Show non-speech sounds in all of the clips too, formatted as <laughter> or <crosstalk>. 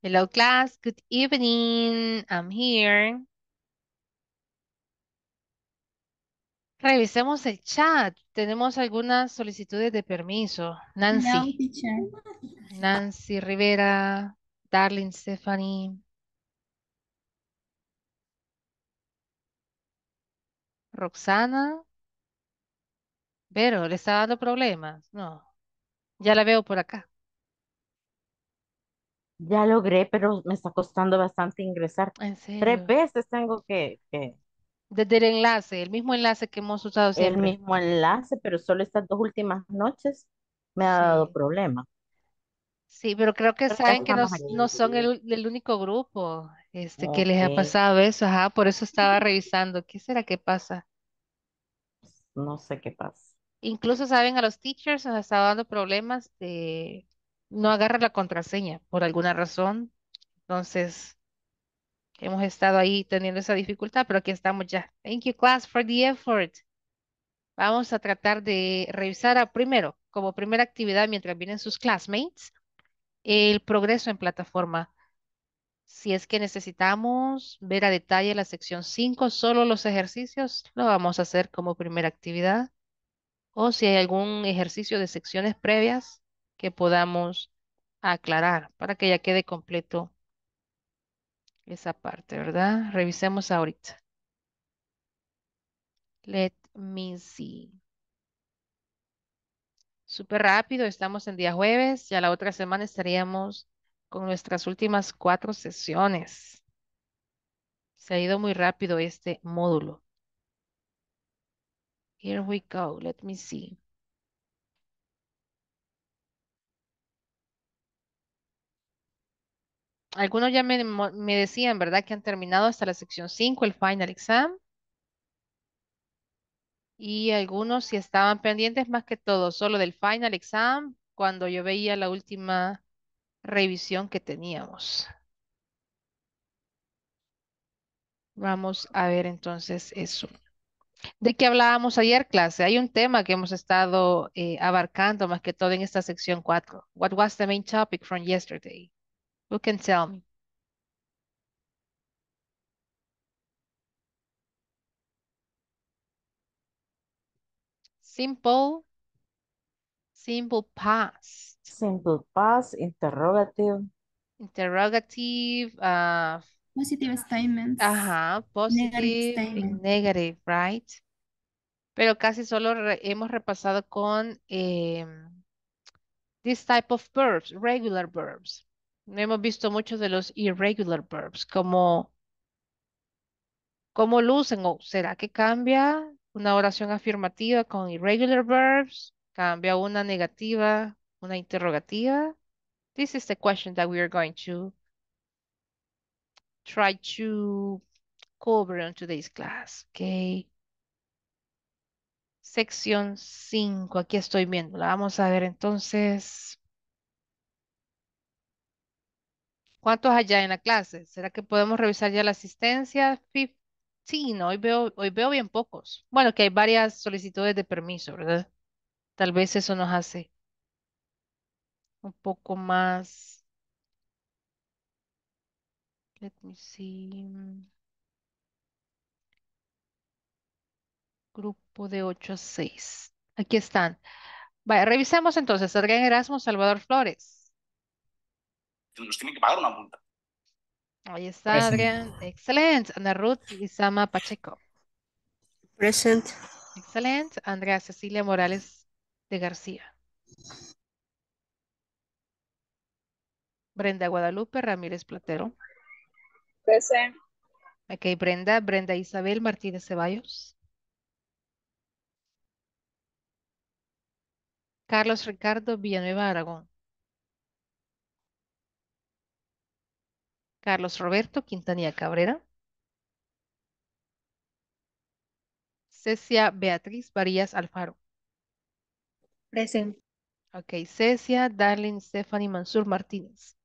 Hello class, good evening. I'm here. Revisemos el chat. Tenemos algunas solicitudes de permiso. Nancy. No. Nancy Rivera, Darling Stephanie. Roxana. Vero, ¿le está dando problemas? No. Ya la veo por acá. Ya logré, pero me está costando bastante ingresar. En Tres veces tengo que, que Desde el enlace, el mismo enlace que hemos usado el siempre. mismo enlace, pero solo estas dos últimas noches me ha dado problema. Sí, pero creo que Pero saben que no, no son el, el único grupo este, que les ha pasado eso. Ajá, por eso estaba <laughs> revisando. ¿Qué será que pasa? no sé qué pasa. Incluso saben a los teachers nos estaba dando problemas de no agarrar la contraseña por alguna razón. Entonces, hemos estado ahí teniendo esa dificultad, pero aquí estamos ya. Thank you, class, for the effort. Vamos a tratar de revisar a, primero, como primera actividad mientras vienen sus classmates, el progreso en plataforma. Si es que necesitamos ver a detalle la sección 5, solo los ejercicios, lo vamos a hacer como primera actividad. O si hay algún ejercicio de secciones previas que podamos aclarar para que ya quede completo esa parte, ¿verdad? Revisemos ahorita. Let me see. Súper rápido, estamos en día jueves, ya la otra semana estaríamos con nuestras últimas cuatro sesiones. Se ha ido muy rápido este módulo. Here we go, let me see. Algunos ya me, me decían, ¿verdad? Que han terminado hasta la sección 5, el final exam. Y algunos si estaban pendientes más que todo, solo del final exam, cuando yo veía la última revisión que teníamos. Vamos a ver entonces eso. ¿De qué hablábamos ayer, clase? Hay un tema que hemos estado eh, abarcando más que todo en esta sección 4. What was the main topic from yesterday? Who can tell me? Simple, simple past, Simple past, interrogative, interrogative, uh, Positive statements. ajá, Negative positive y statement. negative, right? Pero casi solo re- hemos repasado con em, this type of verbs, regular verbs. No hemos visto muchos de los irregular verbs, como cómo lucen o será que cambia una oración afirmativa con irregular verbs, cambia una negativa, una interrogativa. This is the question that we are going to try to cover on today's class, okay? Sección 5, aquí estoy viendo. Vamos a ver entonces. ¿Cuántos allá en la clase? ¿Será que podemos revisar ya la asistencia? 15, hoy veo, hoy veo bien pocos. Bueno, que hay varias solicitudes de permiso, ¿verdad? Tal vez eso nos hace un poco más. Let me see. Grupo de 8 a 6. Aquí están. Vaya, revisemos entonces. Adrián Erasmo, Salvador Flores. Nos tienen que pagar una multa. Ahí está Present. Adrián. Excelente. Ana Ruth Isama Pacheco. Present. Excelente. Andrea Cecilia Morales de García. Brenda Guadalupe Ramírez Platero. Present. Ok, Brenda. Brenda Isabel Martínez Ceballos. Carlos Ricardo Villanueva Aragón. Carlos Roberto Quintanilla Cabrera. Cecia Beatriz Varillas Alfaro. Present. Ok, Cecia Darlene Stephanie Mansur Martínez.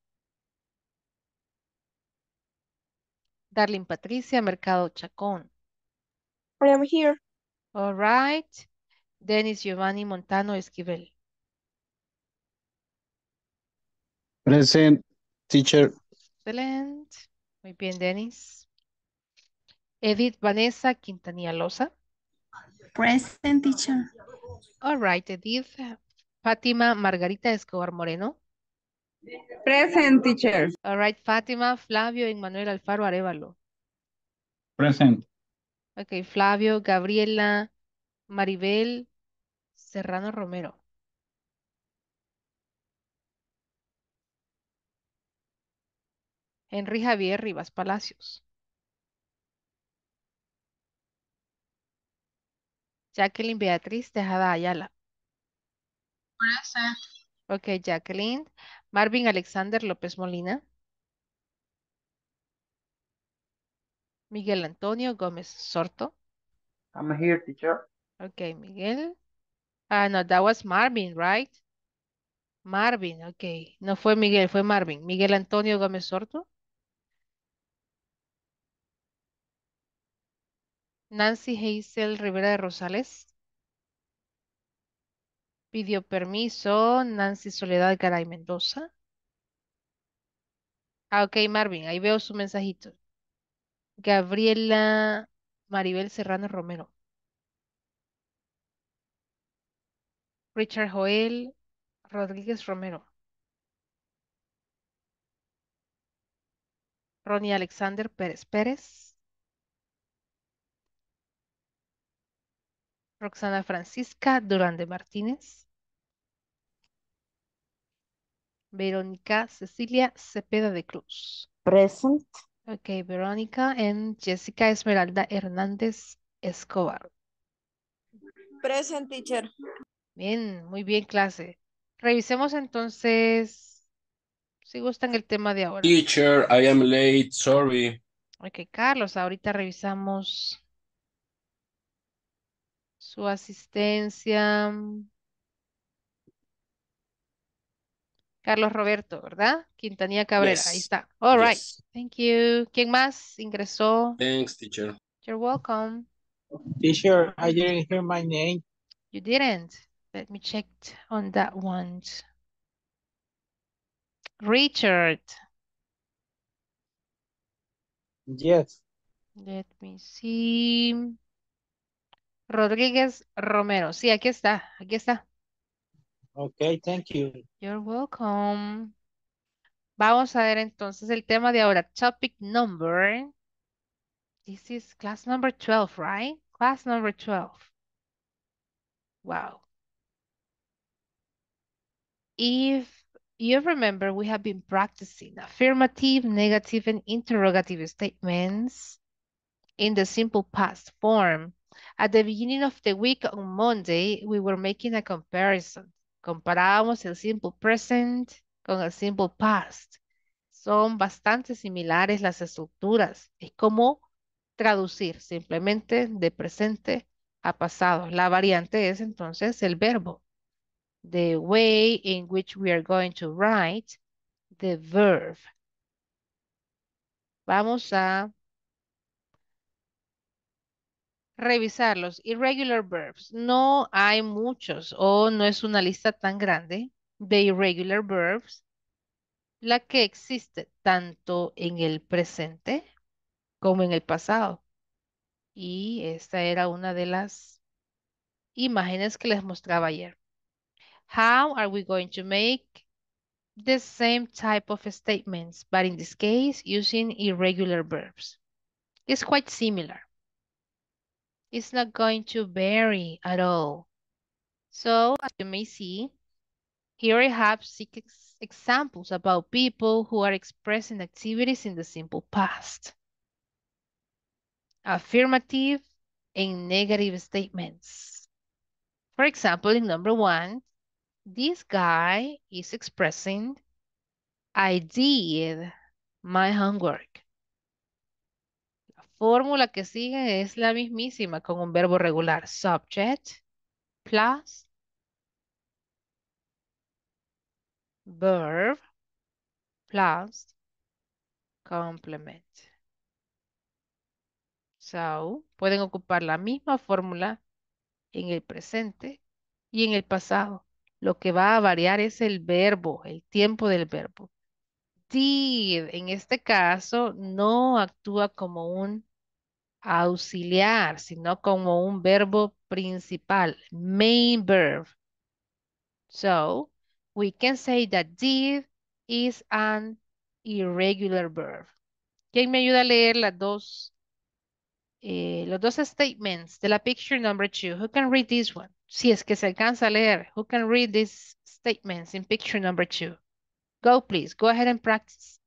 Darlene Patricia Mercado Chacón. I am here. All right. Denis Giovanni Montano Esquivel. Present, teacher. Excelente. Muy bien, Denis. Edith Vanessa Quintanilla Loza. Present, teacher. All right, Edith. Fátima Margarita Escobar Moreno. Present, teacher. All right, Fátima Flavio Emmanuel Alfaro Arevalo. Present. Ok, Flavio Gabriela Maribel Serrano Romero. Henry Javier Rivas Palacios. Jacqueline Beatriz Tejada Ayala. Present. Ok, Jacqueline. Marvin Alexander López Molina. Miguel Antonio Gómez Sorto. I'm here, teacher. Ok, Miguel. Ah, no, that was Marvin, right? Marvin, ok. No fue Miguel, fue Marvin. Miguel Antonio Gómez Sorto. Nancy Hazel Rivera de Rosales. Pidió permiso. Nancy Soledad Garay Mendoza. Ah, ok, Marvin, ahí veo su mensajito. Gabriela Maribel Serrano Romero. Richard Joel Rodríguez Romero. Ronnie Alexander Pérez Pérez. Roxana Francisca Durán de Martínez. Verónica Cecilia Cepeda de Cruz. Present. Ok, Verónica and Jessica Esmeralda Hernández Escobar. Present, teacher. Bien, muy bien, clase. Revisemos entonces, si gustan el tema de ahora. Teacher, I am late, sorry. Ok, Carlos, ahorita revisamos su asistencia. Carlos Roberto, ¿verdad? Quintanilla Cabrera, ahí está. All right, yes. thank you. ¿Quién más ingresó? Thanks, teacher. You're welcome. Teacher, I didn't hear my name. You didn't. Let me check on that one. Richard. Yes. Let me see. Rodríguez Romero. Sí, aquí está, aquí está. Okay, thank you. You're welcome. Vamos a ver entonces el tema de ahora. Topic number. This is class number 12, right? Class number 12. Wow. If you remember, we have been practicing affirmative, negative, and interrogative statements in the simple past form. At the beginning of the week on Monday, we were making a comparison. Comparábamos el simple present con el simple past. Son bastante similares las estructuras. Es como traducir simplemente de presente a pasado. La variante es entonces el verbo. The way in which we are going to write the verb. Vamos a revisar los irregular verbs. No hay muchos o no es una lista tan grande de irregular verbs la que existe tanto en el presente como en el pasado. Y esta era una de las imágenes que les mostraba ayer. How are we going to make the same type of statements, but in this case using irregular verbs? It's quite similar. It's not going to vary at all. So, as you may see, here I have six ex- examples about people who are expressing activities in the simple past. Affirmative and negative statements. For example, in number one, this guy is expressing, I did my homework. La fórmula que sigue es la mismísima con un verbo regular. Subject plus verb plus complement. So, pueden ocupar la misma fórmula en el presente y en el pasado. Lo que va a variar es el verbo, el tiempo del verbo. did, en este caso, no actúa como un auxiliar, sino como un verbo principal, main verb. So, we can say that did is an irregular verb. ¿Quién me ayuda a leer las dos, eh, los dos statements de la picture number two? Who can read this one? Si es que se alcanza a leer. Who can read these statements in picture number two? Go, please. Go ahead and practice.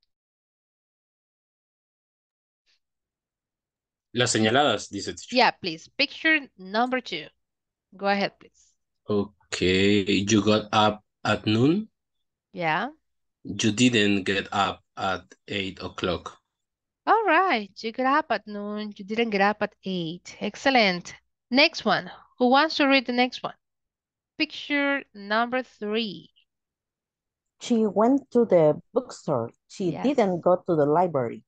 Las señaladas, dice teacher. Yeah, please. Picture number two. Go ahead, please. Okay, you got up at noon. Yeah. You didn't get up at eight o'clock. All right. You got up at noon. You didn't get up at eight. Excellent. Next one. Who wants to read the next one? Picture number three. She went to the bookstore. She Yes. didn't go to the library.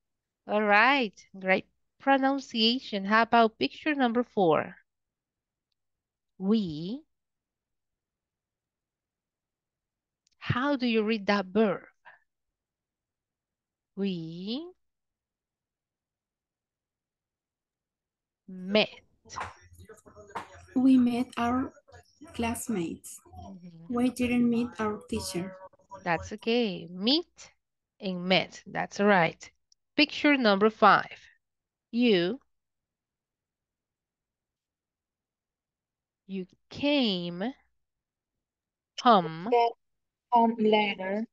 All right. Great pronunciation. How about picture number four? We. How do you read that verb? We met. We met our classmates. Mhm. We didn't meet our teacher. That's okay. Meet and met. That's all right. Picture number five. You. You came home. Home later.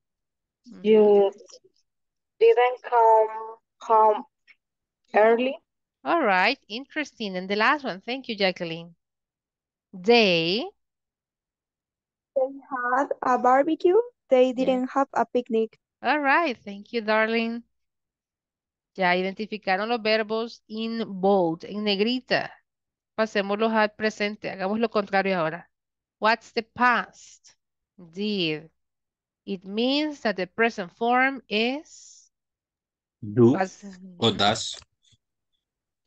Mhm. You didn't come home early. All right. Interesting. And the last one. Thank you, Jacqueline. They. They had a barbecue. They didn't have a picnic. All right. Thank you, darling. Ya identificaron los verbos in bold, en negrita. Pasémoslos al presente. Hagamos lo contrario ahora. What's the past? Did. It means that the present form is... Do o does.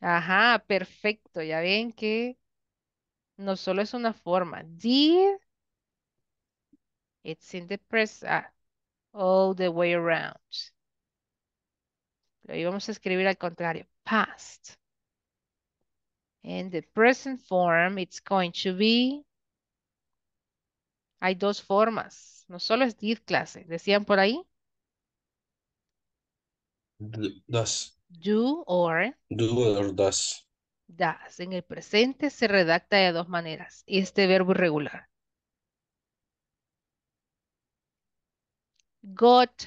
Ajá, perfecto. Ya ven que no solo es una forma. Did, it's in the present, all the way around. Ahí vamos a escribir al contrario. Past. And the present form, it's going to be... Hay dos formas. No solo es did clase. Decían por ahí, Does. do or Do or does. das. En el presente se redacta de dos maneras. Este verbo irregular. Got.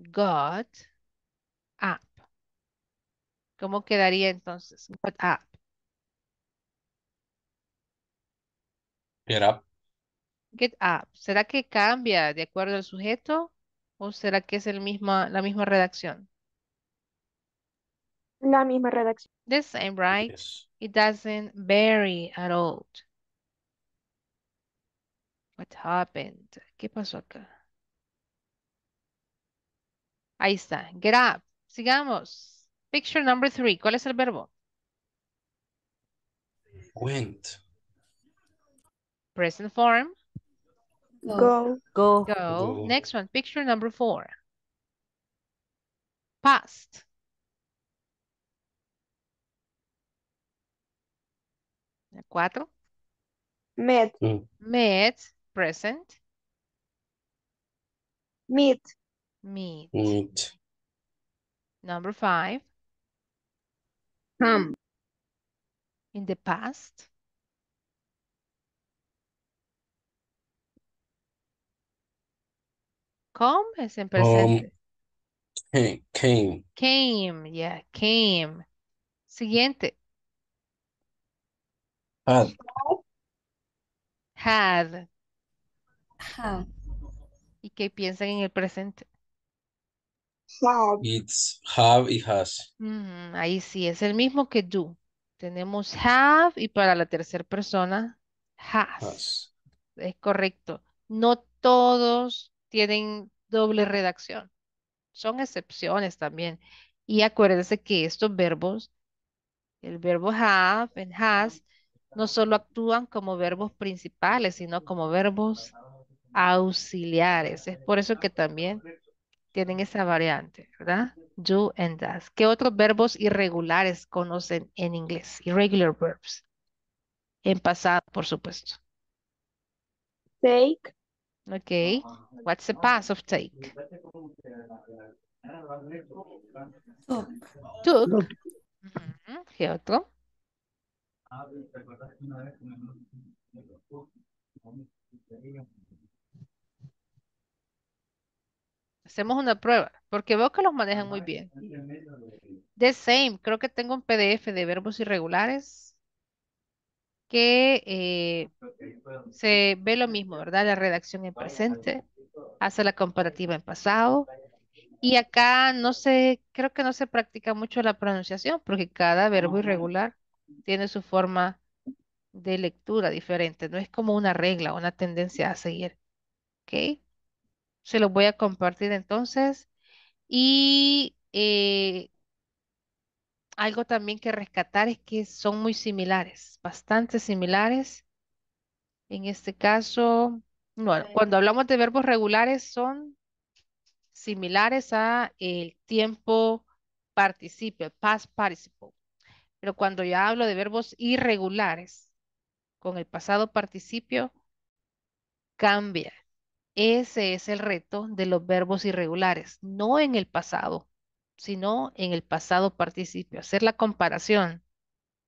Got up. ¿Cómo quedaría entonces? Got up. Get up. Get up. ¿Será que cambia de acuerdo al sujeto? ¿O será que es el misma, la misma redacción? La misma redacción. The same, right? Yes. It doesn't vary at all. What happened? ¿Qué pasó acá? Ahí está. Get up. Sigamos. Picture number three. ¿Cuál es el verbo? Went. Present form. Go. Go. Go. Go. Next one. Picture number four. Past. Cuatro. Met. Mm. Met. Present. Meet. Meet. Meet. Number five. Come. In the past. Come es en presente. Came. Came. Came, yeah, came. Siguiente. Had. Had. Had. ¿Y qué piensan en el presente? Have. It's have y has. Mm, ahí sí, es el mismo que do. Tenemos have y para la tercera persona, has. Has. Es correcto. No todos tienen doble redacción. Son excepciones también. Y acuérdense que estos verbos, el verbo have and has, no solo actúan como verbos principales, sino como verbos auxiliares. Es por eso que también tienen esa variante, ¿verdad? Do and does. ¿Qué otros verbos irregulares conocen en inglés? Irregular verbs. En pasado, por supuesto. Take, Ok. What's the past of take? Took. Took. ¿Qué otro? Hacemos una prueba, porque veo que los manejan muy bien. The same, creo que tengo un PDF de verbos irregulares que eh, se ve lo mismo, ¿verdad? La redacción en presente, hace la comparativa en pasado. Y acá no sé, creo que no se practica mucho la pronunciación porque cada verbo irregular tiene su forma de lectura diferente. No es como una regla, una tendencia a seguir. ¿Ok? Se los voy a compartir entonces. Y eh, algo también que rescatar es que son muy similares, bastante similares. En este caso, bueno, cuando hablamos de verbos regulares son similares a el tiempo participio, past participle. Pero cuando ya hablo de verbos irregulares, con el pasado participio, cambia. Ese es el reto de los verbos irregulares, no en el pasado, sino en el pasado participio. Hacer la comparación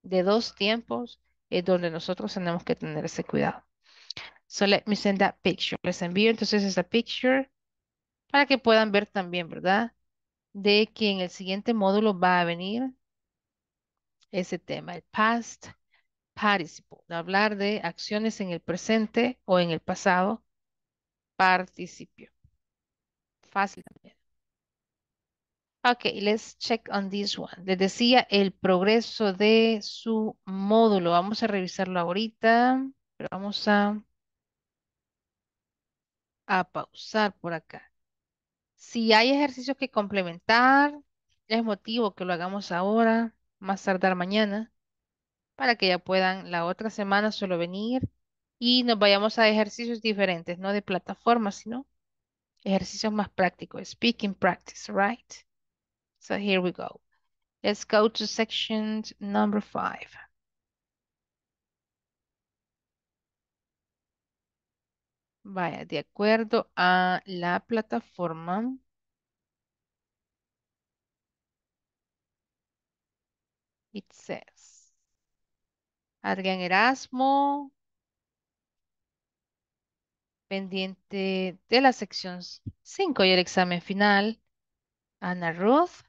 de dos tiempos es donde nosotros tenemos que tener ese cuidado. So let me send that picture. Les envío entonces esa picture para que puedan ver también, ¿verdad? De que en el siguiente módulo va a venir ese tema, el past participle, hablar de acciones en el presente o en el pasado participio. Fácil también. Ok, let's check on this one. Les decía el progreso de su módulo. Vamos a revisarlo ahorita, pero vamos a, a pausar por acá. Si hay ejercicios que complementar, les motivo que lo hagamos ahora, más tardar mañana, para que ya puedan la otra semana solo venir y nos vayamos a ejercicios diferentes, no de plataforma, sino ejercicios más prácticos. Speaking practice, right? So here we go. Let's go to section number five. Vaya, de acuerdo a la plataforma. It says. Adrián Erasmo. Pendiente de la sección 5 y el examen final. Ana Ruth.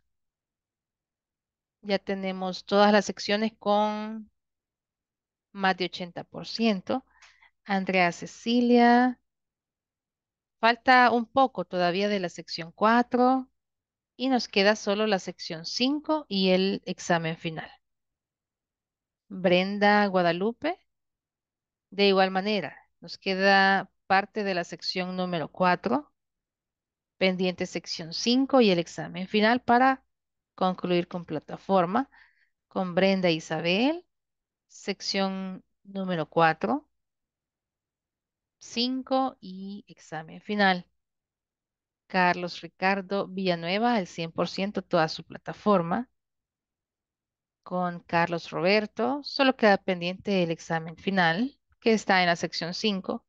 Ya tenemos todas las secciones con más de 80%. Andrea Cecilia. Falta un poco todavía de la sección 4 y nos queda solo la sección 5 y el examen final. Brenda Guadalupe. De igual manera, nos queda parte de la sección número 4, pendiente sección 5 y el examen final para concluir con plataforma con Brenda Isabel, sección número 4, 5 y examen final. Carlos Ricardo Villanueva, al 100% toda su plataforma. Con Carlos Roberto, solo queda pendiente el examen final, que está en la sección 5.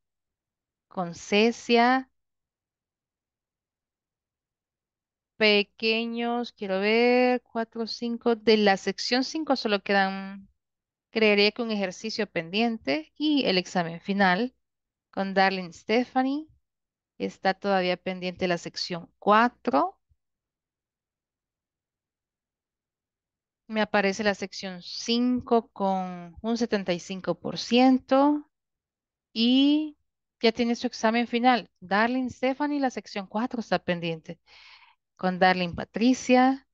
Con Cecia. Pequeños, quiero ver, 4, 5. De la sección 5 solo quedan, creería que un ejercicio pendiente y el examen final. Con Darlene Stephanie. Está todavía pendiente la sección 4. Me aparece la sección 5 con un 75% y ya tiene su examen final. Darlene Stephanie, la sección 4 está pendiente. Con Darlene Patricia.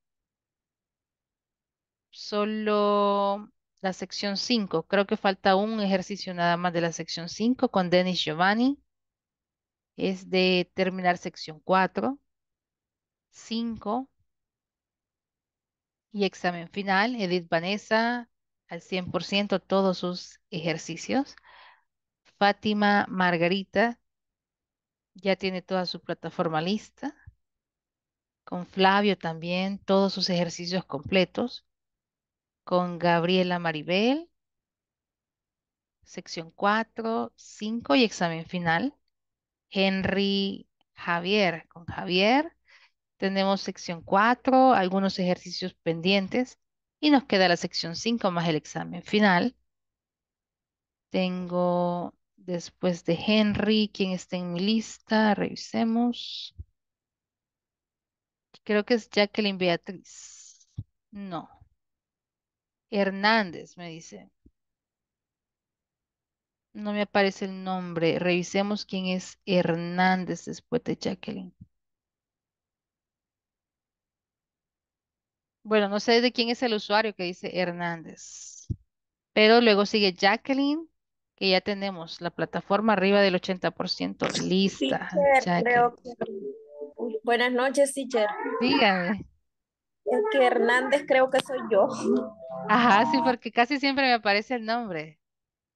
Solo la sección 5. Creo que falta un ejercicio nada más de la sección 5 con Dennis Giovanni es de terminar sección 4, 5 y examen final. Edith Vanessa al 100% todos sus ejercicios. Fátima Margarita ya tiene toda su plataforma lista. Con Flavio también, todos sus ejercicios completos. Con Gabriela Maribel, sección 4, 5 y examen final. Henry Javier, con Javier. Tenemos sección 4, algunos ejercicios pendientes. Y nos queda la sección 5 más el examen final. Tengo después de Henry, ¿quién está en mi lista? Revisemos. Creo que es Jacqueline Beatriz. No. Hernández, me dice. No me aparece el nombre. Revisemos quién es Hernández después de Jacqueline. Bueno, no sé de quién es el usuario que dice Hernández. Pero luego sigue Jacqueline, que ya tenemos la plataforma arriba del 80% lista. Creo que... Buenas noches, teacher. Dígame. Es que Hernández creo que soy yo. Ajá, sí, porque casi siempre me aparece el nombre.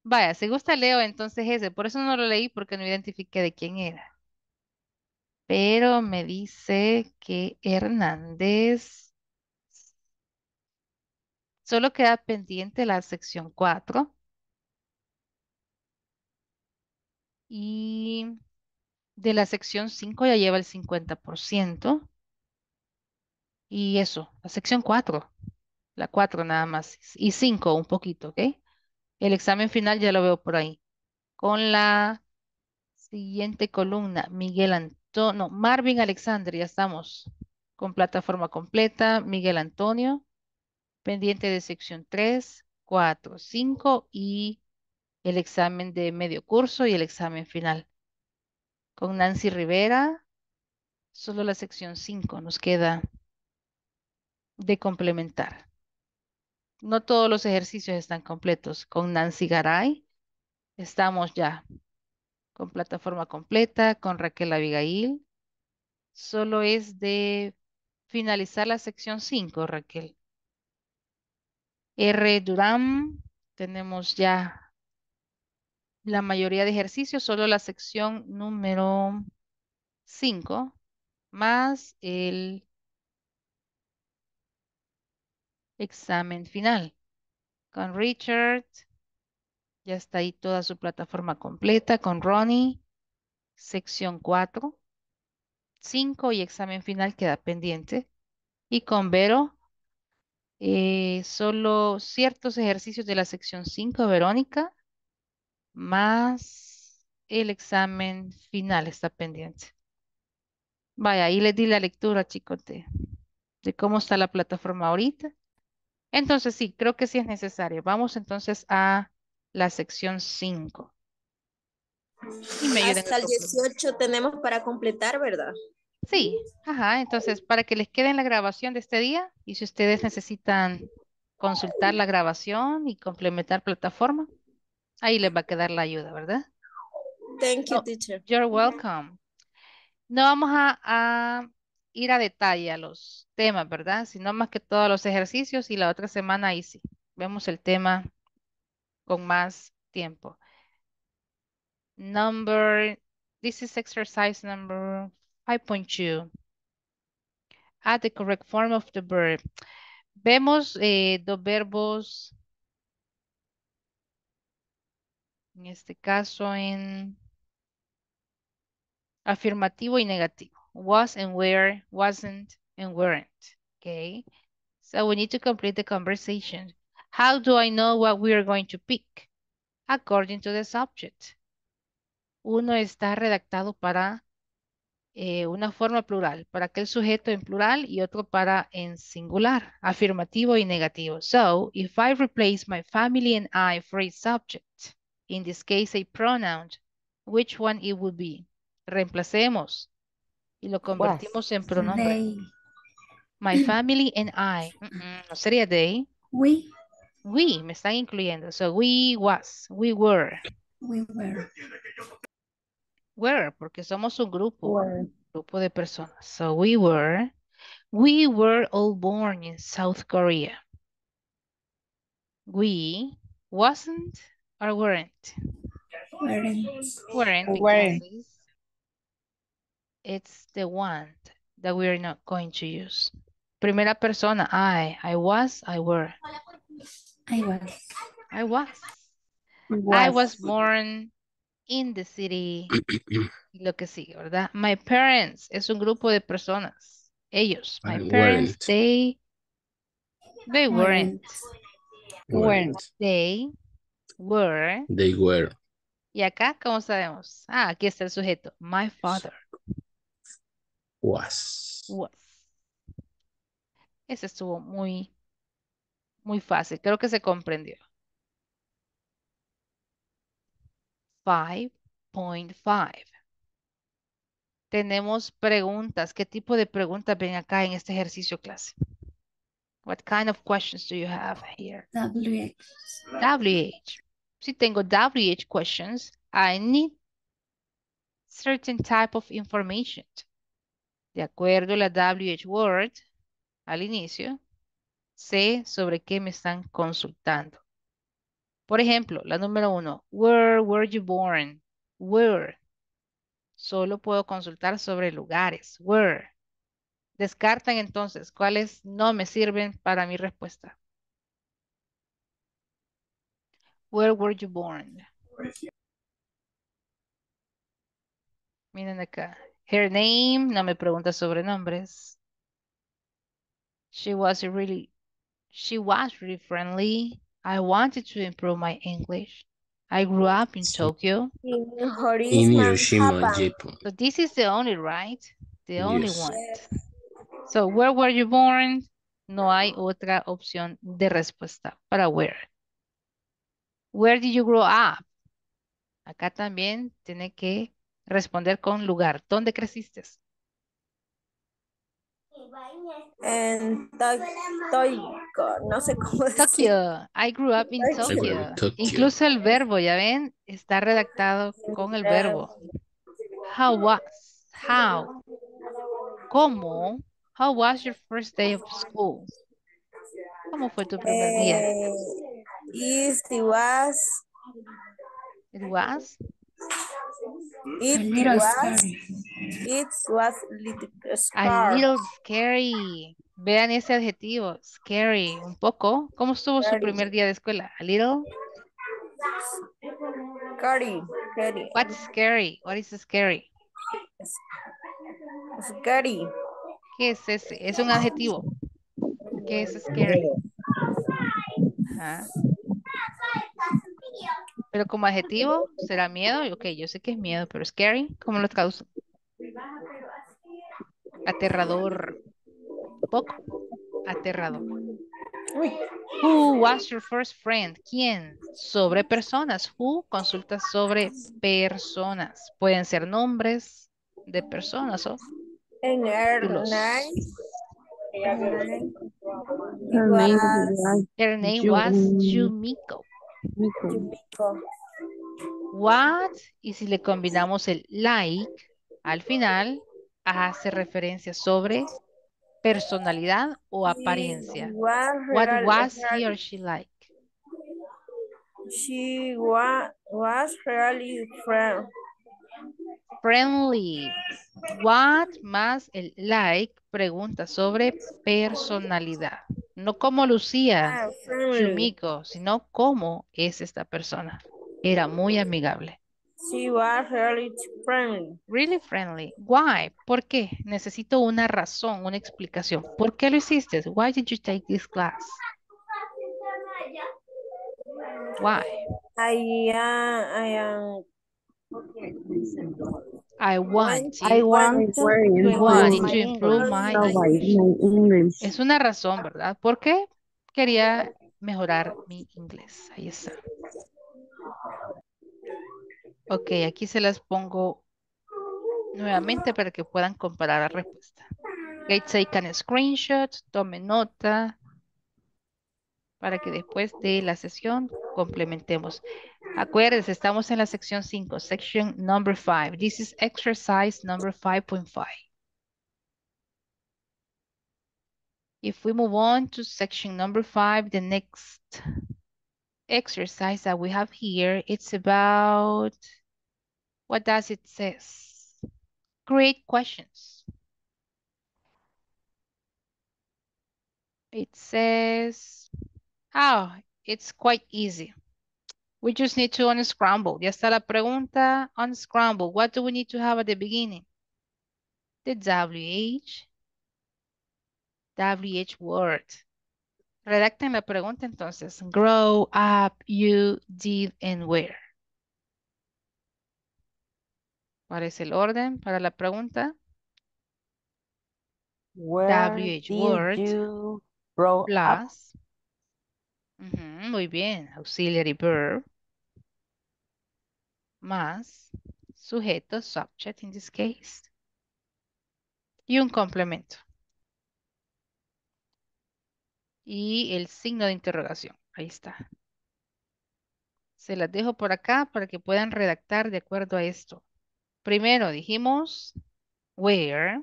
Vaya, si gusta Leo, entonces ese. Por eso no lo leí porque no identifiqué de quién era. Pero me dice que Hernández. Solo queda pendiente la sección 4. Y de la sección 5 ya lleva el 50%. Y eso, la sección 4. La 4 nada más. Y 5 un poquito, ¿ok? El examen final ya lo veo por ahí. Con la siguiente columna, Miguel Antonio, no, Marvin Alexander, ya estamos con plataforma completa. Miguel Antonio, pendiente de sección 3, 4, 5 y el examen de medio curso y el examen final. Con Nancy Rivera, solo la sección 5 nos queda de complementar. No todos los ejercicios están completos. Con Nancy Garay estamos ya con plataforma completa, con Raquel Abigail. Solo es de finalizar la sección 5, Raquel. R. Durán, tenemos ya la mayoría de ejercicios, solo la sección número 5, más el examen final. Con Richard, ya está ahí toda su plataforma completa. Con Ronnie, sección 4, 5 y examen final queda pendiente. Y con Vero, eh, solo ciertos ejercicios de la sección 5, Verónica, más el examen final está pendiente. Vaya, ahí les di la lectura, chicos, de, de cómo está la plataforma ahorita. Entonces sí, creo que sí es necesario. Vamos entonces a la sección 5. Y me ayuden Hasta el concluir. 18 tenemos para completar, ¿verdad? Sí, ajá. Entonces, para que les quede en la grabación de este día y si ustedes necesitan consultar la grabación y complementar plataforma, ahí les va a quedar la ayuda, ¿verdad? Thank you, No. teacher. You're welcome. No vamos a, a ir a detalle a los temas, ¿verdad? Sino más que todos los ejercicios y la otra semana ahí sí. Vemos el tema con más tiempo. Number, this is exercise number 5.2. Add the correct form of the verb. Vemos eh, dos verbos, en este caso en afirmativo y negativo. Was and were, wasn't and weren't. Okay. So we need to complete the conversation. How do I know what we are going to pick? According to the subject. Uno está redactado para eh, una forma plural, para aquel sujeto en plural y otro para en singular, afirmativo y negativo. So, if I replace my family and I for a subject, in this case a pronoun, which one it would be? Reemplacemos y lo convertimos en pronombre. They, My family and I. Mm, mm, no sería they. we, We, me están incluyendo. So, we was, we were. we were. Were, porque somos un grupo. Were. grupo de personas. So we were, we were all born in South Korea. We wasn't or weren't. Weren't. Weren't Weren't. it's the one that we're not going to use. Primera persona, I, I was, I were. I was. I was. I was born in the city. y lo que sigue, ¿verdad? My parents es un grupo de personas. Ellos, my I parents, weren't. they, they weren't. Weren't. They were. They were. Y acá, ¿cómo sabemos? Ah, aquí está el sujeto. My father Was. was. Ese estuvo muy, muy fácil. Creo que se comprendió. 5.5. Tenemos preguntas. ¿Qué tipo de preguntas ven acá en este ejercicio clase? What kind of questions do you have here? WH. WH. Si tengo WH questions, I need certain type of information. De acuerdo a la WH word, al inicio, sé sobre qué me están consultando. Por ejemplo, la número uno, where were you born? Where. Solo puedo consultar sobre lugares. Where. Descartan entonces cuáles no me sirven para mi respuesta. Where were you born? Miren acá. Her name, no me pregunta sobre nombres. She was really, she was really friendly. I wanted to improve my English. I grew up in Sí. Tokyo. In In Hiroshima, Japan. Japan. So this is the only, right? The only Yes. one. So where were you born? No hay otra opción de respuesta para where. Where did you grow up? Acá también tiene que responder con lugar. ¿Dónde creciste? En To- Toiko, no sé cómo decir. Tokyo. I grew up in Tokyo. I grew up Tokyo. in Tokyo. Incluso el verbo, ya ven, está redactado con el verbo. How was? How? ¿Cómo? How was your first day of school? ¿Cómo fue tu primer día? Eh, is, it was, It was A it little was, scary. it was little a little scary. Vean ese adjetivo, scary, un poco. ¿Cómo estuvo su Scary. primer día de escuela? A little. Scary, scary, What's scary? What is scary? scary. ¿Qué es ese? Es un adjetivo. ¿Qué es scary? Ajá. Pero como adjetivo, ¿será miedo? Ok, yo sé que es miedo, pero scary, ¿cómo lo traducen? Aterrador. Poco. Aterrador. Who was your first friend? ¿Quién? Sobre personas. Who consulta sobre personas. Pueden ser nombres de personas o En her name, her name, was Her name was Yumiko. Miko. Yumiko. What? Y si le combinamos el like al final, hace referencia sobre personalidad o apariencia. What was he or she like? She wa was really friend. Friendly. What más el like pregunta sobre personalidad. No cómo lucía Ah, friendly. Yumiko, sino cómo es esta persona. Era muy amigable. She was really friendly. Really friendly. Why? ¿Por qué? Necesito una razón, una explicación. ¿Por qué lo hiciste? Why did you take this class? Why? I am, I am, I want. I want to improve wanted my to improve my English. English. My English. Es una razón, ¿verdad? ¿Por qué? Quería mejorar mi inglés. Ahí está. Ok, aquí se las pongo nuevamente para que puedan comparar la respuesta. Ok, take a screenshot, tome nota para que después de la sesión complementemos. Acuérdense, estamos en la sección 5, section number 5. This is exercise number 5.5. If we move on to section number 5, the next exercise that we have here, it's about, what does it says? create questions. It says, oh, it's quite easy. We just need to unscramble. Ya está la pregunta. Unscramble. What do we need to have at the beginning? The WH. WH word. Redacten la pregunta entonces. Grow up, you, did, and where. ¿Cuál es el orden para la pregunta? Where WH did word you grow up? Muy bien. Auxiliary verb. Más sujeto, subject in this case. Y un complemento. Y el signo de interrogación. Ahí está. Se las dejo por acá para que puedan redactar de acuerdo a esto. Primero dijimos where.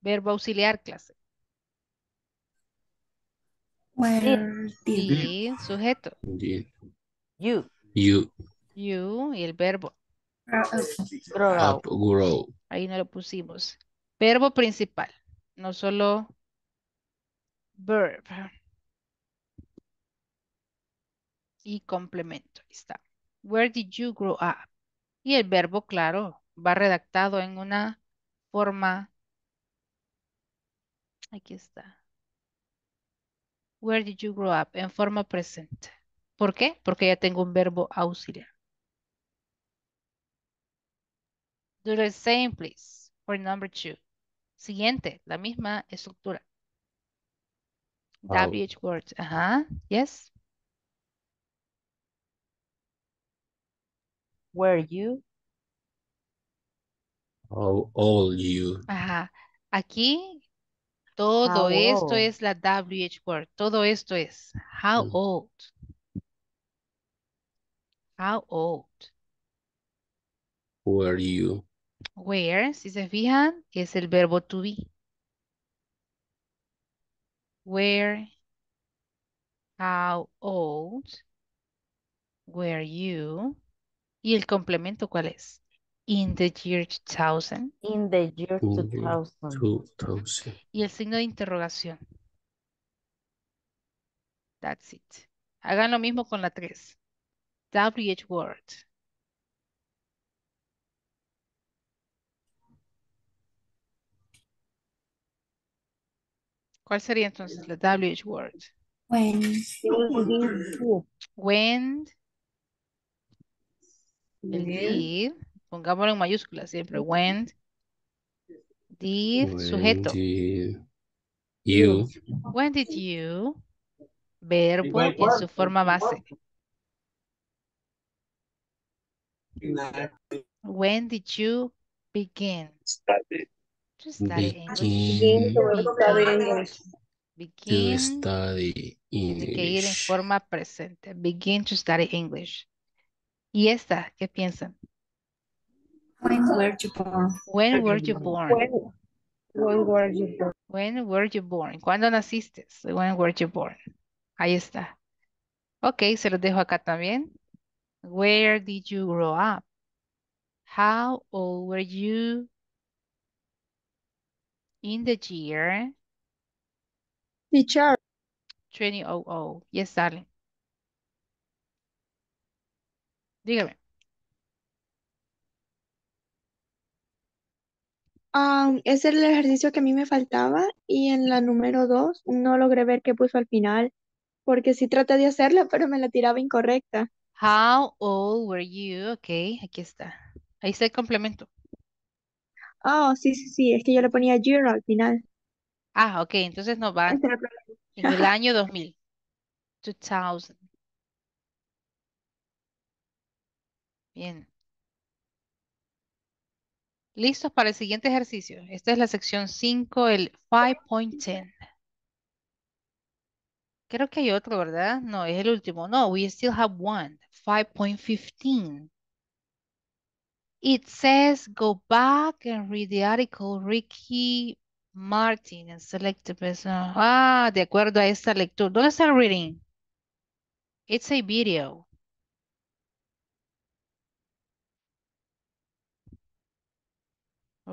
Verbo auxiliar clase. Where did Y sujeto. Did You you You y el verbo. grow up up. grow? Ahí no lo pusimos. Verbo principal. No solo verb. Y complemento. Ahí está. Where did you grow up? Y el verbo, claro, va redactado en una forma. Aquí está. Where did you grow up? En forma presente. ¿Por qué? Porque ya tengo un verbo auxiliar. Do the same, please. For number two. Siguiente, la misma estructura. How. WH words. Ajá. Yes. Were you How old you? Ajá. Aquí todo How esto old? es la WH word. Todo esto es how Mm. old. How old. Were you? Where, si se fijan, es el verbo to be. Where, how old were you? ¿Y el complemento cuál es? In the year 2000. in the year In the 2000? Two thousand. Y el signo de interrogación. That's it. Hagan lo mismo con la 3. WH word. ¿Cuál sería entonces la WH word? when When, did, pongámoslo en mayúsculas siempre. When, did, When sujeto. did you When did you, verbo en su forma base. When did you begin to study English? begin to Begin study tiene que ir en English? forma presente. Begin to study English. ¿Y esta? ¿Qué piensan? When were you born? When were you born? When were you born? When were you born? ¿Cuándo naciste? When were you born? Ahí está. Ok, se los dejo acá también. Where did you grow up? How old were you in the year Teacher, 2000? Yes, darling. Dígame. Um, ese era el ejercicio que a mí me faltaba y en la número dos no logré ver qué puso al final, porque sí traté de hacerla, pero me la tiraba incorrecta. How old were you? Ok, aquí está. Ahí está el complemento. Oh, sí, sí, sí, es que yo le ponía year al final. Ah, ok, entonces nos va problema. en el año <laughs> 2000. 2000. Bien. ¿Listos para el siguiente ejercicio? Esta es la sección 5, el 5.10. Creo que hay otro, ¿verdad? No, es el último. No, we still have one. 5.15. It says go back and read the article Ricky Martin and select the best. Ah, de acuerdo a esta lectura. ¿Dónde está el reading? It's a video.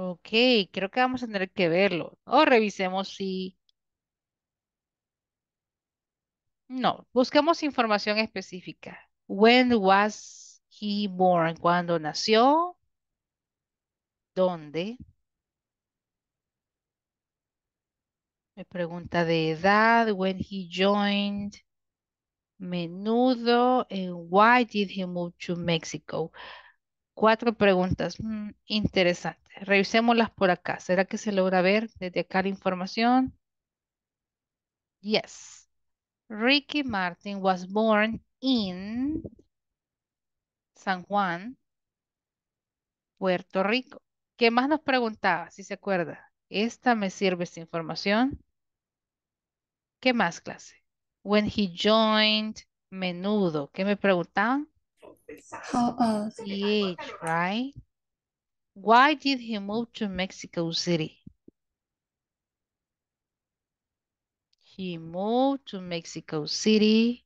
Ok, creo que vamos a tener que verlo. O revisemos si... No, busquemos información específica. When was he born? ¿Cuándo nació? ¿Dónde? Me pregunta de edad. When he joined. Menudo. And why did he move to Mexico? Cuatro preguntas. Mm, interesante. Revisémoslas por acá. ¿Será que se logra ver desde acá la información? Yes. Ricky Martin was born in San Juan, Puerto Rico. ¿Qué más nos preguntaba, si se acuerda? Esta me sirve esta información. ¿Qué más, clase? When he joined, menudo. ¿Qué me preguntaban? How old? Age, right? Why did he move to Mexico City? He moved to Mexico City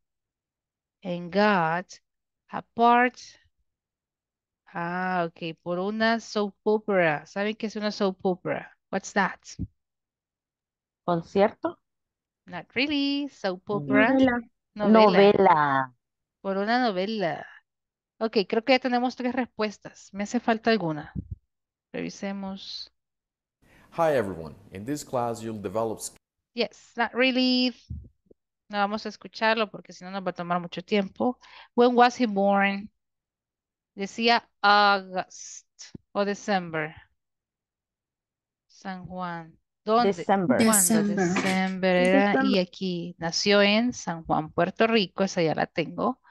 and got a part. Ah, ok, por una soap opera. ¿Saben qué es una soap opera? What's that? ¿Concierto? Not really. Soap opera. Novela. Novela. Novela. Por una novela. Ok, creo que ya tenemos tres respuestas. ¿Me hace falta alguna? Revisemos. Hi everyone. In this class you'll develop Yes, not really. No vamos a escucharlo porque si no nos va a tomar mucho tiempo. When was he born? Decía August o December. San Juan. ¿Dónde? December. ¿Cuándo? December. December era. Y aquí nació en San Juan, Puerto Rico. Esa ya la tengo.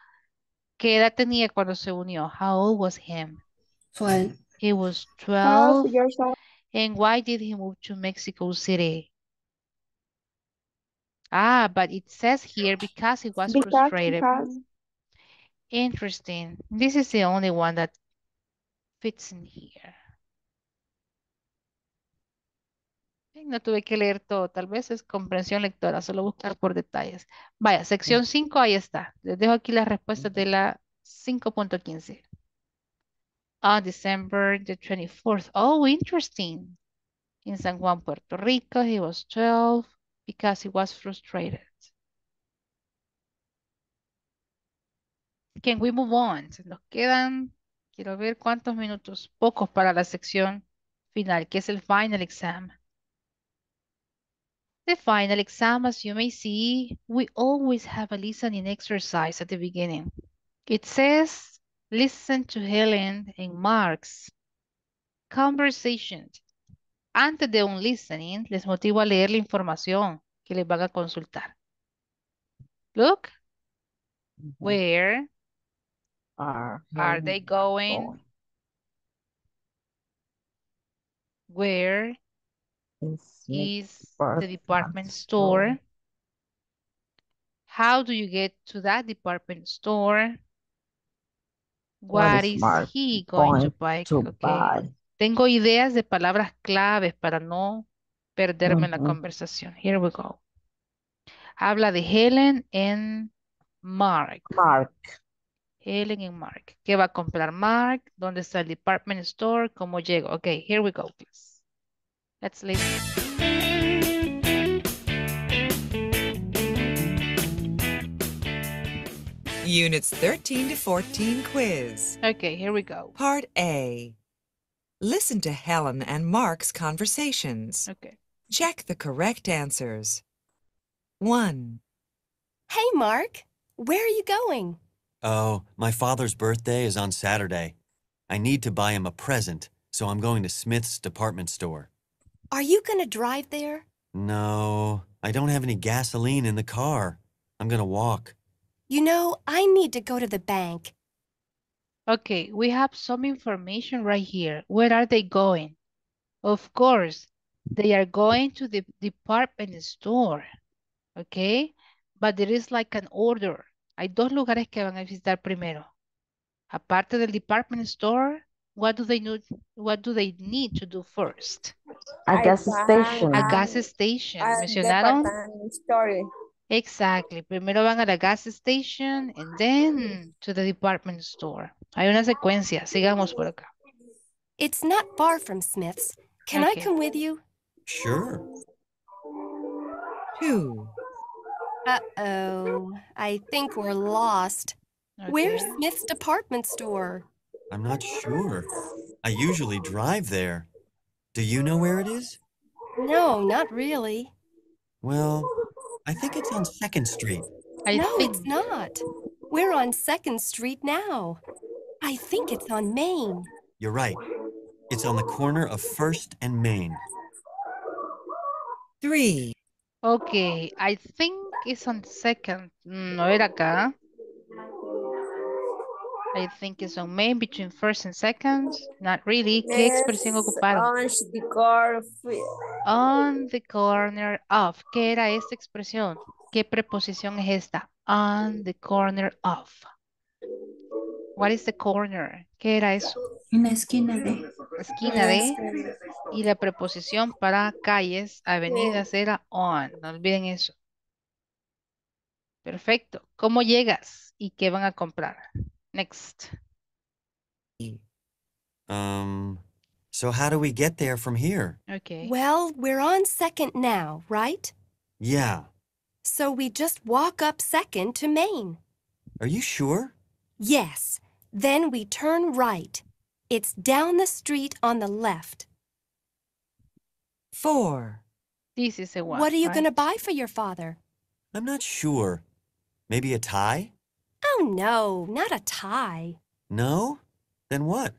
¿Qué edad tenía cuando se unió? How old was him? 12. He was Twelve 12. years old. And why did he move to Mexico City? Ah, but it says here because he was Because, frustrated. because. Interesting. This is the only one that fits in here. No tuve que leer todo, tal vez es comprensión lectora, solo buscar por detalles. Vaya, sección 5, ahí está. Les dejo aquí las respuestas de la 5.15. On December the 24th. Oh, interesting. In San Juan, Puerto Rico, he was 12 because he was frustrated. Can we move on? Se nos quedan, quiero ver cuántos minutos, pocos para la sección final, que es el final exam. The final exam, as you may see, we always have a listening exercise at the beginning. It says, listen to Helen and Mark's conversation. Antes de un listening, les motivo a leer la información que les van a consultar. Look, mm-hmm. where Are, are they going? going? Where Smith is the department store. How do you get to that department store? What What is Mark he going to buy? to Okay. buy? Tengo ideas de palabras claves para no perderme la Ujú. conversación. Here we go. Habla de Helen and Mark. Mark. Helen y Mark. ¿Qué va a comprar Mark? ¿Dónde está el department store? ¿Cómo llego? Ok, here we go, please. Let's listen. Units 13 to 14 quiz. Okay, here we go. Part A. Listen to Helen and Mark's conversations. Okay. Check the correct answers. 1. Hey, Mark. Where are you going? Oh, my father's birthday is on Saturday. I need to buy him a present, so I'm going to Smith's department store. Are you going to drive there? No, I don't have any gasoline in the car. I'm gonna walk. You know, I need to go to the bank. Okay, we have some information right here. Where are they going? Of course, they are going to the department store. Okay, but there is like an order. Hay dos lugares que van a visitar primero. Aparte del department store, what do they need, what do they need to do first? A I gas station. A gas station. a ¿Mencionaron? department store. Exactly. Primero van a la gas station and then to the department store. Hay una secuencia. Sigamos por acá. It's not far from Smith's. Can I come with you? Sure. Two. Uh-oh. I think we're lost. Where's Smith's department store? I'm not sure. I usually drive there. Do you know where it is? No, not really. Well, I think it's on 2nd Street. I no, think it's not. We're on 2nd Street now. I think it's on Main. You're right. It's on the corner of 1st and Main. Three. Okay, I think it's on second. Mm, No era acá. I think it's on Main between first and second. Not really. ¿Qué expresión Es ocuparon? on the fi- On the corner of. ¿Qué era esta expresión? ¿Qué preposición es esta? On the corner of. What is the corner? ¿Qué era eso? En la esquina de. Esquina de. Y la preposición para calles, avenidas era on. No olviden eso. Perfecto. ¿Cómo llegas y qué van a comprar? Next. Um, so how do we get there from here? Okay. Well, we're on 2nd now, right? Yeah. So we just walk up 2nd to Main. Are you sure? Yes. Then we turn right. It's down the street on the left. Four. This is a one. what are you right? going to buy for your father? I'm not sure. Maybe a tie? Oh, no, not a tie. No? Then what?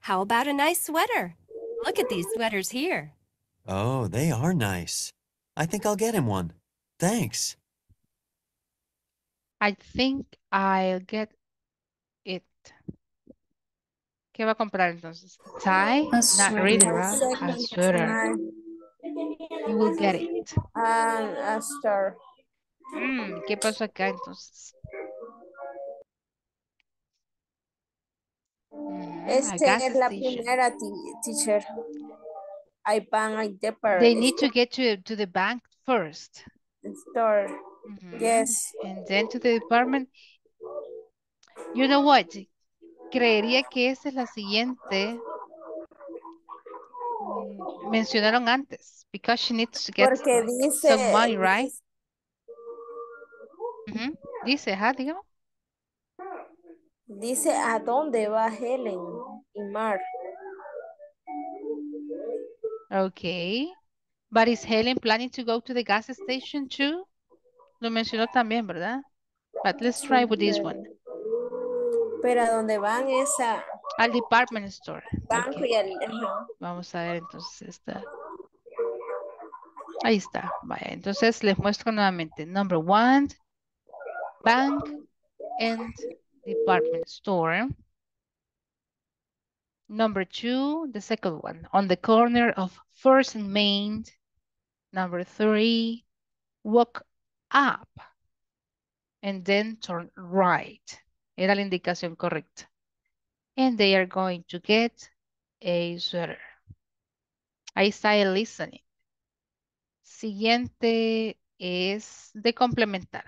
How about a nice sweater? Look at these sweaters here. Oh, they are nice. I think I'll get him one. Thanks. I think I'll get it. ¿Qué va a comprar entonces? Tie? A Not really, right? A sweater. You will get it. And a star. Mm, ¿qué pasó acá entonces? Mm, a Esta es la primera, teacher. I pan I depart. They need to get to, to the bank first. Store. Mhm. Yes. And then to the department. You know what? Creería que esa es la siguiente. Mm, Mencionaron antes. Because she needs to get Porque dice. some money, right? Dice, ajá, dígame. Dice a dónde va Helen y Mar. Okay. But is Helen planning to go to the gas station too? Lo mencionó también, ¿verdad? But let's try with this one. Pero a dónde van es a Al department store. banco Okay. y al. Vamos a ver entonces esta. Ahí está. Vaya, entonces les muestro nuevamente. Number one, bank and department store. Number two, the second one, on the corner of First and Main. Number three, walk up and then turn right. Era la indicación correcta. And they are going to get a sweater. I el listening. Siguiente es de complementar.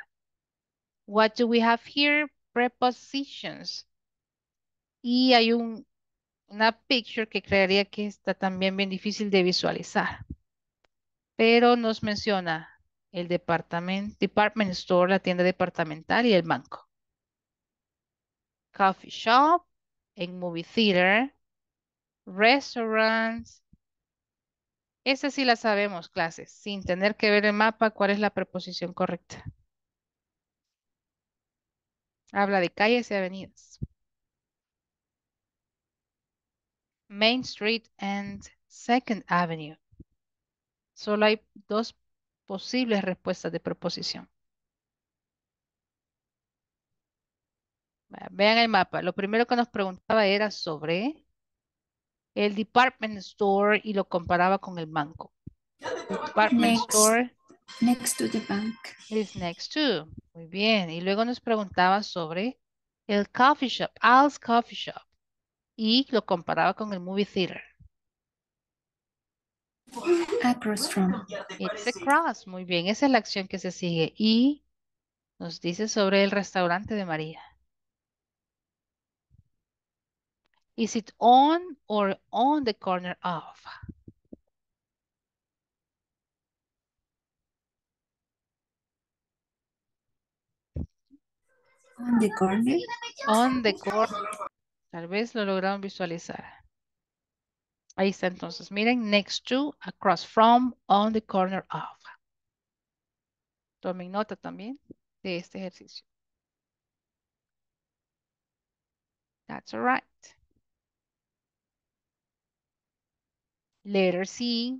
What do we have here? Prepositions. Y hay un, una picture que creería que está también bien difícil de visualizar. Pero nos menciona el departamento, department store, la tienda departamental y el banco. Coffee shop, en movie theater, restaurants. Esa sí la sabemos, clases, sin tener que ver el mapa, cuál es la preposición correcta. Habla de calles y avenidas. Main Street and Second Avenue. Solo hay dos posibles respuestas de preposición. Vea- Vean el mapa. Lo primero que nos preguntaba era sobre el department store y lo comparaba con el banco. Department Next. store Next to the bank. is next to. Muy bien. Y luego nos preguntaba sobre el coffee shop, Al's Coffee Shop. Y lo comparaba con el movie theater. Across from. It's across. Muy bien. Esa es la acción que se sigue. Y nos dice sobre el restaurante de María. Is it on or on the corner of? On the corner. On the corner. Tal vez lo lograron visualizar. Ahí está entonces. Miren, next to, across from, on the corner of. Tomen nota también de este ejercicio. That's all right. Letter C.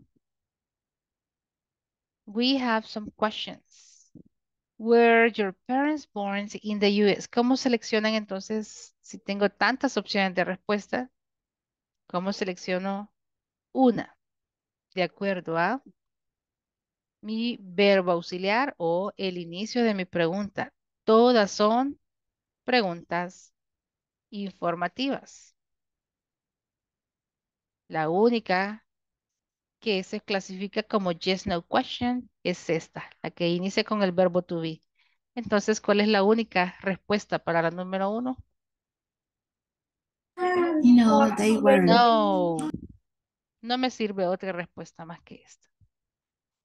We have some questions. Were your parents born in the US? ¿Cómo seleccionan entonces si tengo tantas opciones de respuesta? ¿Cómo selecciono una? De acuerdo a mi verbo auxiliar o el inicio de mi pregunta. Todas son preguntas informativas. La única que se clasifica como yes, no question es esta, la que inicia con el verbo to be. Entonces, ¿cuál es la única respuesta para la número uno? No, they weren't. No. No me sirve otra respuesta más que esta.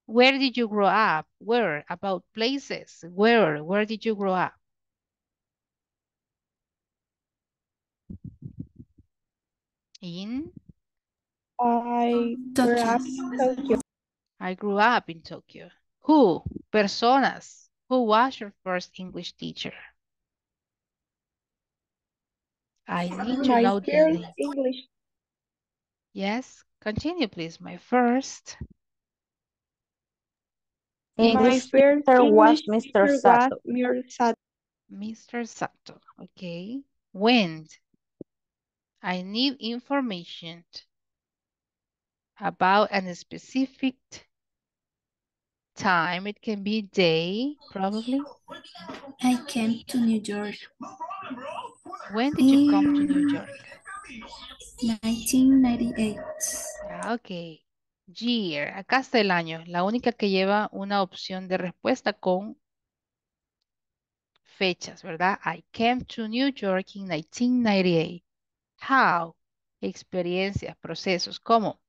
Where did you grow up? Where? About places. Where? Where did you grow up? In? I grew up in Tokyo. I grew up in Tokyo. Who? Personas. Who was your first English teacher? I need to My know the first. English Yes, continue please. My first. My English first teacher was English Mr. teacher Sato. was Mr. Sato. Mr. Sato. Okay. When? I need information about a specific time. It can be day, probably. I came to New York. When did you come to New York? 1998. Ah, ok. Year. Acá está el año. La única que lleva una opción de respuesta con fechas, ¿verdad? I came to New York in 1998. How? Experiencias, procesos. ¿Cómo?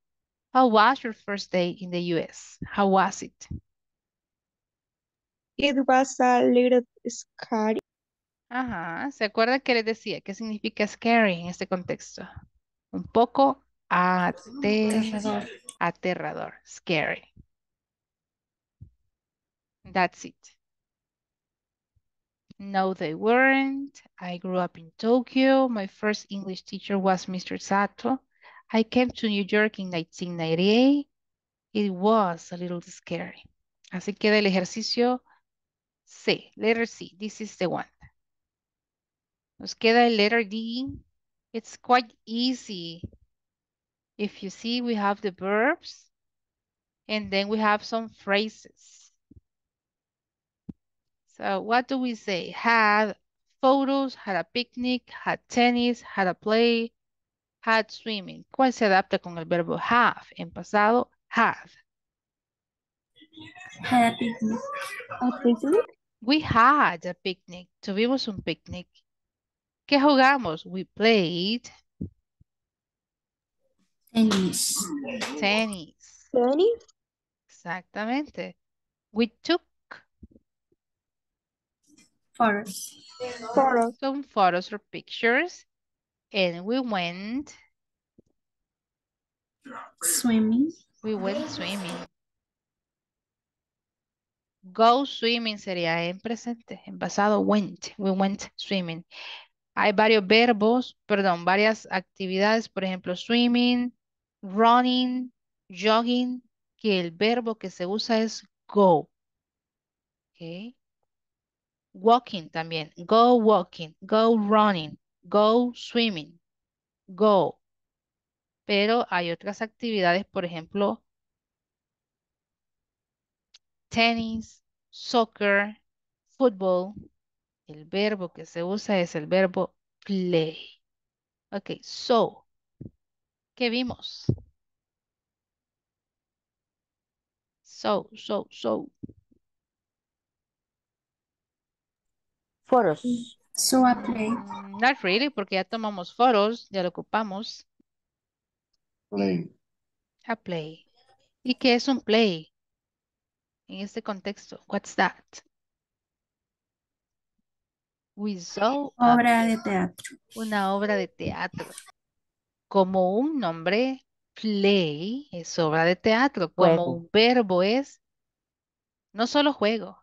How was your first day in the US? How was it? It was a little scary. Ajá. ¿Se acuerdan que les decía qué significa scary en este contexto? Un poco Aterrador. aterrador. Scary. That's it. No, they weren't. I grew up in Tokyo. My first English teacher was Mr. Sato. I came to New York in 1998. It was a little scary. Así queda el ejercicio C, letter C. This is the one. Nos queda el letter D. It's quite easy. If you see, we have the verbs and then we have some phrases. So what do we say? Had photos, had a picnic, had tennis, had a play, had swimming. ¿Cuál se adapta con el verbo have? En pasado. Had a picnic. A picnic? We had a picnic. Tuvimos un picnic. ¿Qué jugamos? We played Tennis. tennis. Tennis? Exactamente. We took Photos. Photos. some photos or pictures and we went, Swimming. we went swimming. Go swimming sería en presente, en pasado went, we went swimming. Hay varios verbos, perdón, varias actividades, por ejemplo, swimming, running, jogging, que el verbo que se usa es go. Ok. Walking también, go walking, go running, go swimming, go. Pero hay otras actividades, por ejemplo, tenis, soccer, fútbol. El verbo que se usa es el verbo play. Ok, so, ¿qué vimos? So, so, so. Photos. So I play. Mm, Not really, porque ya tomamos fotos, ya lo ocupamos. Play. A play. ¿Y qué es un play? En este contexto, what's that? We saw a Obra de teatro. una obra de teatro. Como un nombre, play es obra de teatro. Como Juego. un verbo es no solo juego,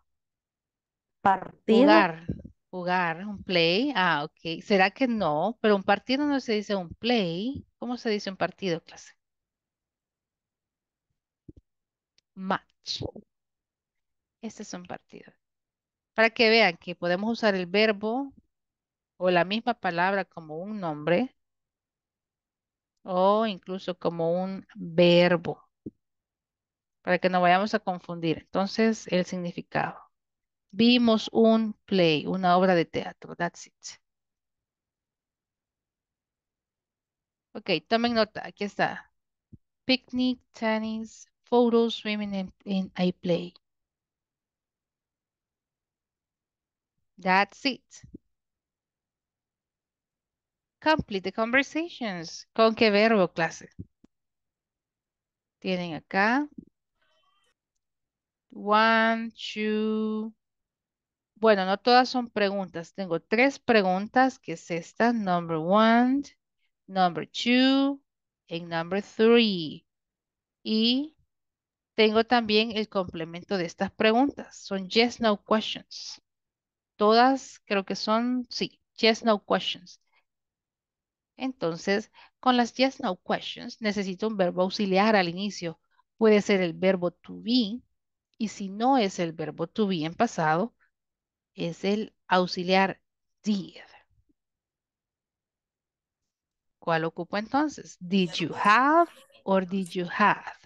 Partido. jugar, jugar, un play. Ah, ok. ¿Será que no? Pero un partido no se dice un play. ¿Cómo se dice un partido, clase? Match. Este es un partido. Para que vean que podemos usar el verbo o la misma palabra como un nombre o incluso como un verbo, para que no vayamos a confundir. Entonces, el significado. Vimos un play, una obra de teatro. That's it. Ok, tomen nota. Aquí está. Picnic, tennis, photos, swimming in, in a play. That's it. Complete the conversations. ¿Con qué verbo, clase? Tienen acá. One, two. Bueno, no todas son preguntas. Tengo tres preguntas, que es esta. Number one, number two, and number three. Y tengo también el complemento de estas preguntas. Son yes, no questions. Todas creo que son, sí, yes, no questions. Entonces, con las yes, no questions, necesito un verbo auxiliar al inicio. Puede ser el verbo to be, y si no es el verbo to be en pasado, es el auxiliar did. ¿Cuál ocupo entonces? Did you have or did you have?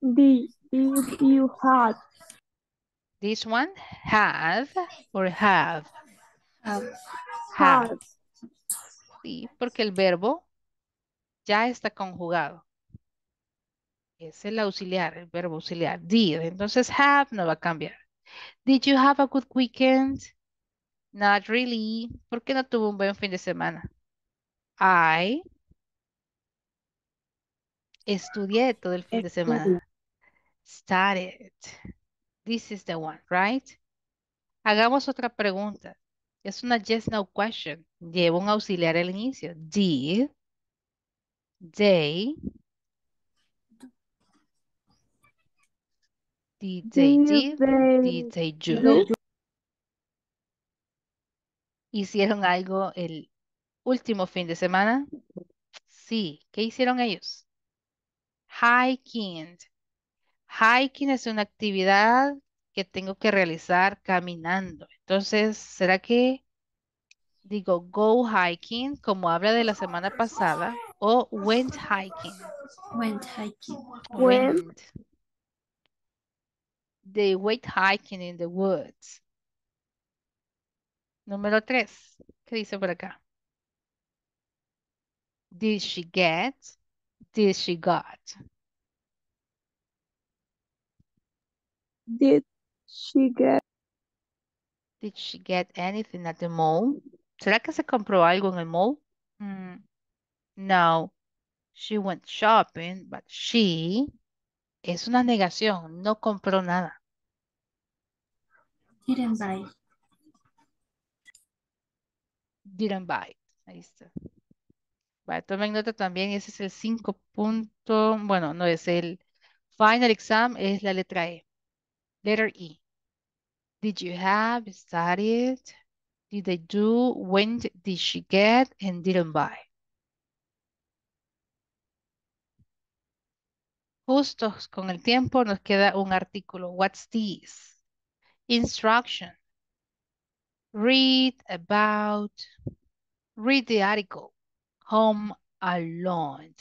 Did, did you have? This one, have or have? Have. Have. Sí, porque el verbo ya está conjugado. Es el auxiliar, el verbo auxiliar. Did. Entonces, have no va a cambiar. Did you have a good weekend? Not really. ¿Por qué no tuvo un buen fin de semana? I estudié todo el fin de semana. Studied. This is the one, right? Hagamos otra pregunta. Es una yes, no question. Lleva un auxiliar al inicio. Did they Did they Did did? they Did they do? do? ¿Hicieron algo el último fin de semana? Sí. ¿Qué hicieron ellos? Hiking. Hiking es una actividad que tengo que realizar caminando. Entonces, ¿será que digo go hiking como habla de la semana pasada o went hiking? Went hiking. Went. Went. They went hiking in the woods. Número tres. ¿Qué dice por acá? Did she get? Did she got? Did she get? Did she get anything at the mall? ¿Será que se compró algo en el mall? Mm, no. She went shopping, but she es una negación. No compró nada. Didn't buy. Didn't buy. Ahí está. Vale, tomen nota también. Ese es el 5 punto. Bueno, no es el final exam, es la letra E. Letter E. Did you have studied? Did they do? When did she get? And didn't buy. Justos con el tiempo nos queda un artículo. What's this? Instruction. Read about. Read the article. Home Alone.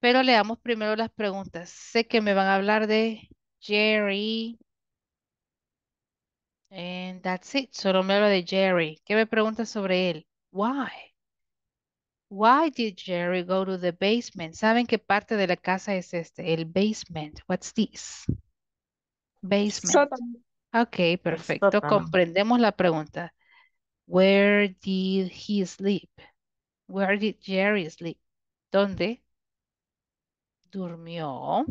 Pero leamos primero las preguntas. Sé que me van a hablar de Jerry. And that's it. Solo me habla de Jerry. ¿Qué me pregunta sobre él? Why? Why did Jerry go to the basement? ¿Saben qué parte de la casa es este? El basement. What's this? Basement. Sótano. Ok, perfecto. sótano. Comprendemos la pregunta. Where did he sleep? Where did Jerry sleep? ¿Dónde? Durmió.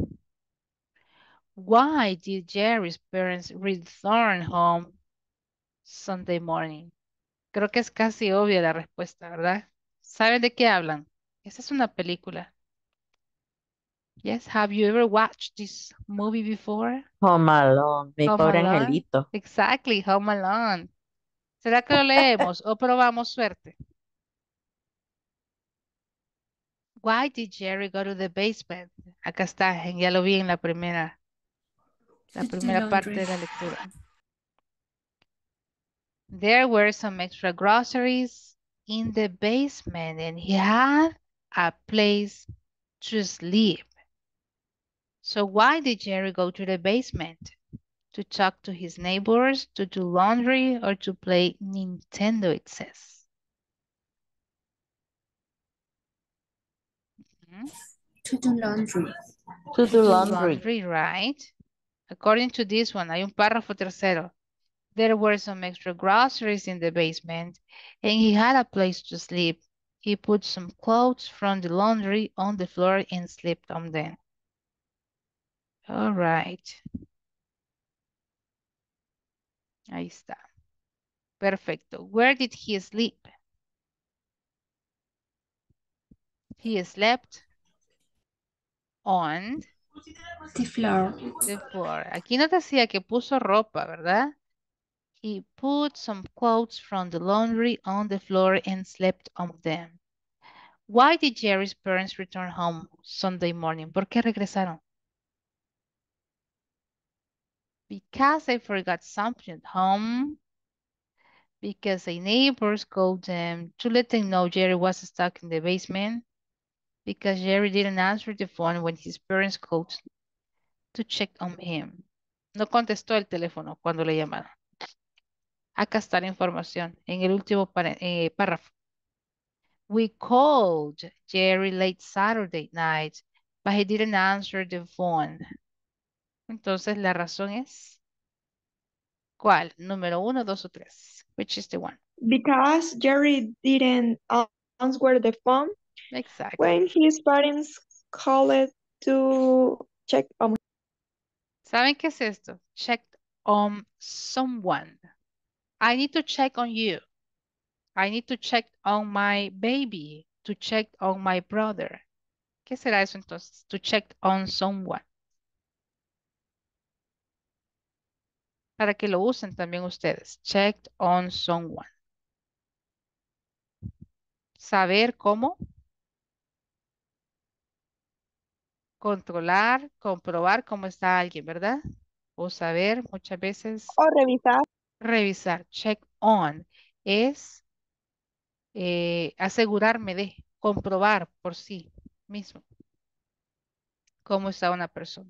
Why did Jerry's parents return home Sunday morning. Creo que es casi obvia la respuesta, ¿verdad? ¿Saben de qué hablan? Esa es una película. Yes, have you ever watched this movie before? Home Alone, mi Home pobre Alone. angelito. Exactly, Home Alone. ¿Será que lo leemos o probamos suerte? Why did Jerry go to the basement? Acá está, en- ya lo vi en la primera, la primera parte de la lectura. There were some extra groceries in the basement and he had a place to sleep. So why did Jerry go to the basement? To talk to his neighbors, to do laundry, or to play Nintendo, it says. Mhm. To do laundry. To do do laundry. laundry, right? According to this one, hay un párrafo tercero. There were some extra groceries in the basement, and he had a place to sleep. He put some clothes from the laundry on the floor and slept on them. All right. Ahí está. Perfecto. Where did he sleep? He slept on The floor. the floor. Aquí no decía que puso ropa, ¿verdad? He put some clothes from the laundry on the floor and slept on them. Why did Jerry's parents return home Sunday morning? ¿Por qué regresaron? Because I forgot something at home. Because a neighbors called them to let them know Jerry was stuck in the basement. Because Jerry didn't answer the phone when his parents called to check on him. No contestó el teléfono cuando le llamaron. Acá está la información en el último eh, párrafo. We called Jerry late Saturday night, but he didn't answer the phone. Entonces la razón es ¿cuál? Número uno, dos o tres. Which is the one? Because Jerry didn't answer the phone Exactly. when his parents called to check on ¿Saben qué es esto? Check on someone. I need to check on you. I need to check on my baby. To check on my brother. ¿Qué será eso entonces? To check on someone. Para que lo usen también ustedes. Check on someone. Saber cómo controlar, comprobar cómo está alguien, ¿verdad? O saber muchas veces o revisar. revisar. Check on es eh, asegurarme de comprobar por sí mismo cómo está una persona.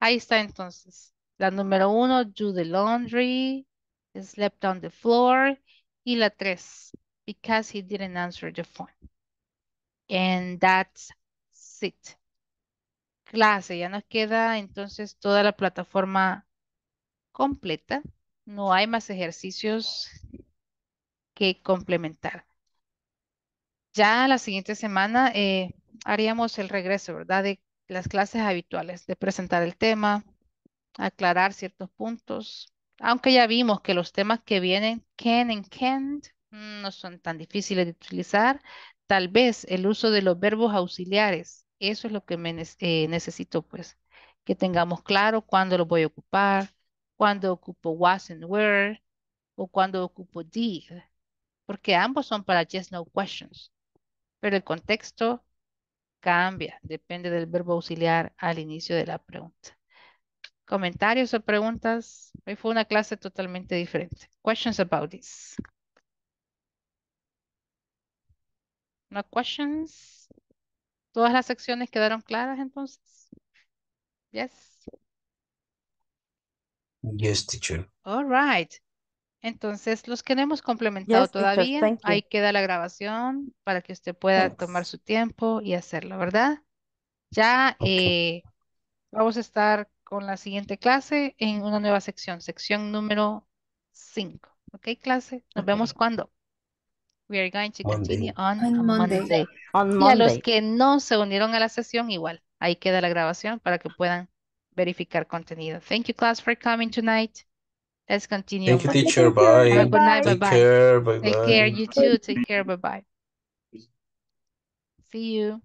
Ahí está entonces. La número uno, do the laundry, slept on the floor. Y la tres, because he didn't answer the phone. And that's it. Clase, ya nos queda entonces toda la plataforma completa. No hay más ejercicios que complementar. Ya la siguiente semana eh, haríamos el regreso, ¿verdad? De las clases habituales, de presentar el tema, aclarar ciertos puntos. Aunque ya vimos que los temas que vienen, can and can't, mm, no son tan difíciles de utilizar. Tal vez el uso de los verbos auxiliares, eso es lo que me eh, necesito, pues, que tengamos claro cuándo los voy a ocupar, cuándo ocupo was and were, o cuándo ocupo did, porque ambos son para yes, no questions, pero el contexto cambia, depende del verbo auxiliar al inicio de la pregunta. ¿Comentarios o preguntas? Hoy fue una clase totalmente diferente. Questions about this? No questions? ¿Todas las secciones quedaron claras entonces? Yes. Yes, teacher. All right. Entonces, los que no hemos complementado Yes, todavía, ahí queda la grabación para que usted pueda Thanks. tomar su tiempo y hacerlo, ¿verdad? Ya eh, vamos a estar con la siguiente clase en una nueva sección, sección número 5. ¿Ok, clase? Nos vemos cuando. We are going to continue on, On on Monday. Monday. On Y a los que no se unieron a la sesión, igual. Ahí queda la grabación para que puedan verificar contenido. Thank you, class, for coming tonight. Let's continue. Thank you, Have teacher. a Bye. good night. Take Bye-bye. care. Bye Take care. bye. You too. Take care. Bye-bye. See you.